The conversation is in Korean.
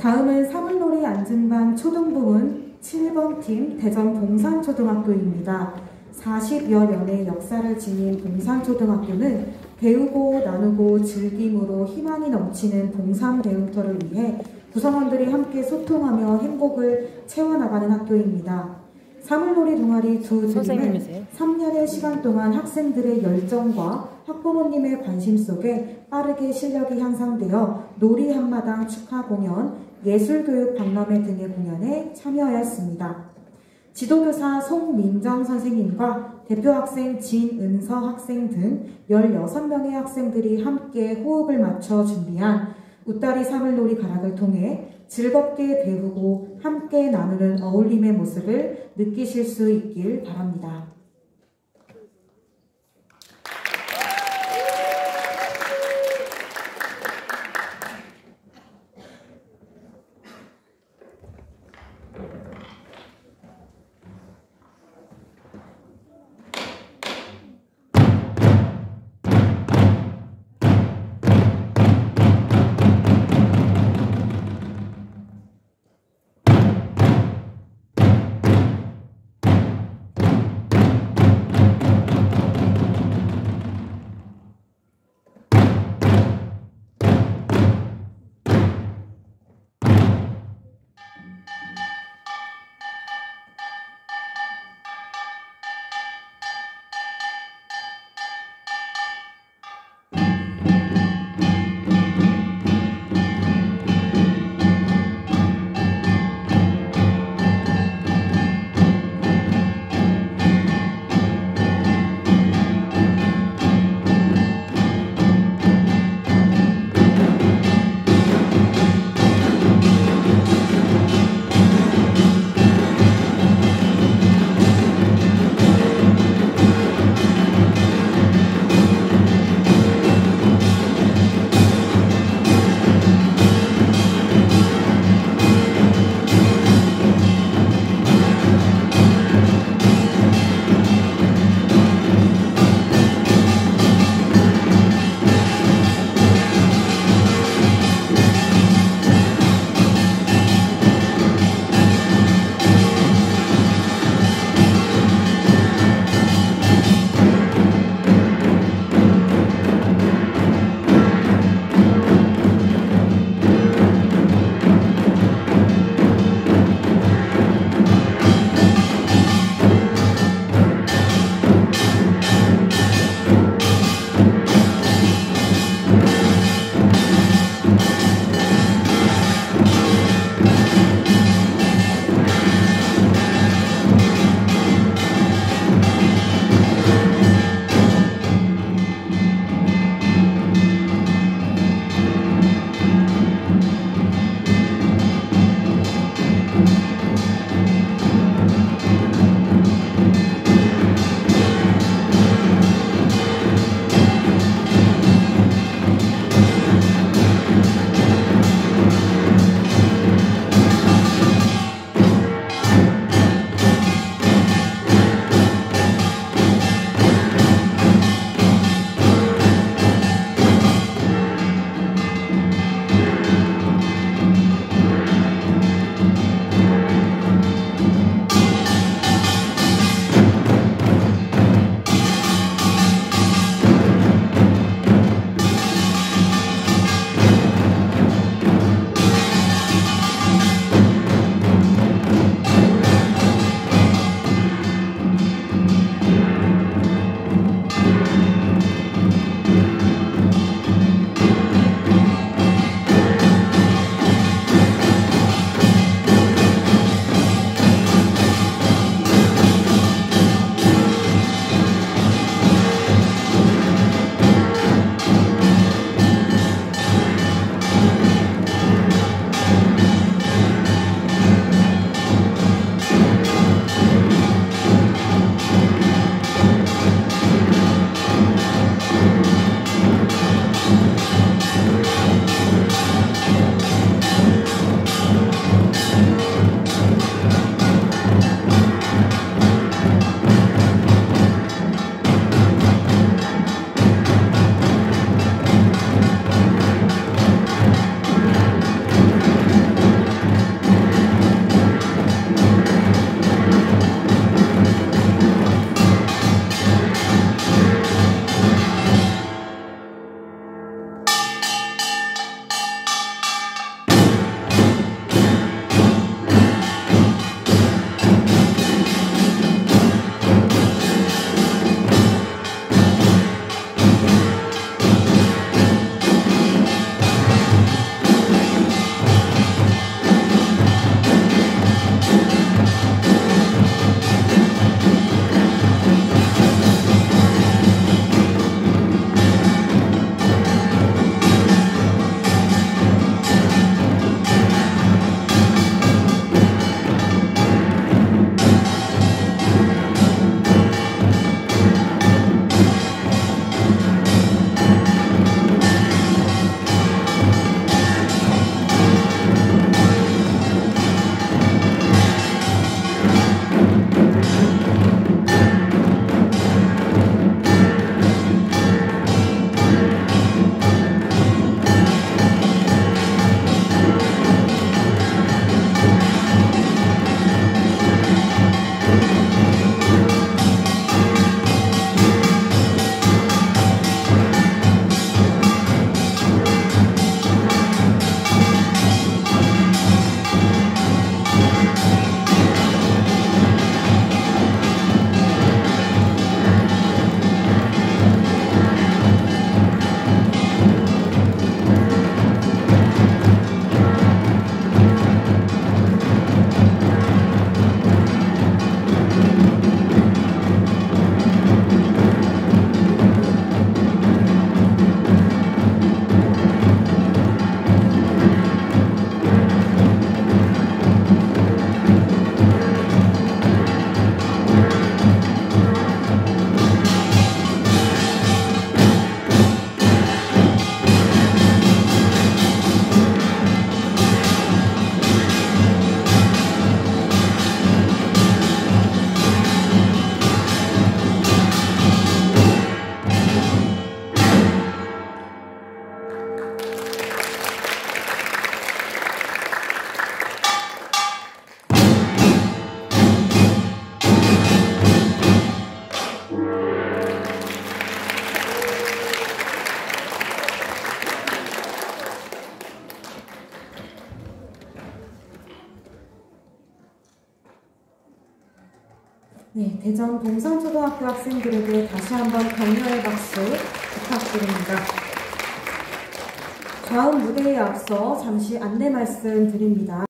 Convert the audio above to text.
다음은 사물놀이 안전반 초등부문 7번 팀 대전 봉산초등학교입니다. 40여 년의 역사를 지닌 봉산초등학교는 배우고 나누고 즐김으로 희망이 넘치는 봉산 배움터를 위해 구성원들이 함께 소통하며 행복을 채워나가는 학교입니다. 사물놀이 동아리 선생님이세요? 3년의 시간 동안 학생들의 열정과 학부모님의 관심 속에 빠르게 실력이 향상되어 놀이 한마당 축하 공연, 예술교육 박람회 등의 공연에 참여하였습니다. 지도교사 송민정 선생님과 대표 학생 진은서 학생 등 16명의 학생들이 함께 호흡을 맞춰 준비한 웃다리 사물놀이 가락을 통해 즐겁게 배우고 함께 나누는 어울림의 모습을 느끼실 수 있길 바랍니다. 네, 대전 동산초등학교 학생들에게 다시 한번 격려의 박수 부탁드립니다. 다음 무대에 앞서 잠시 안내 말씀 드립니다.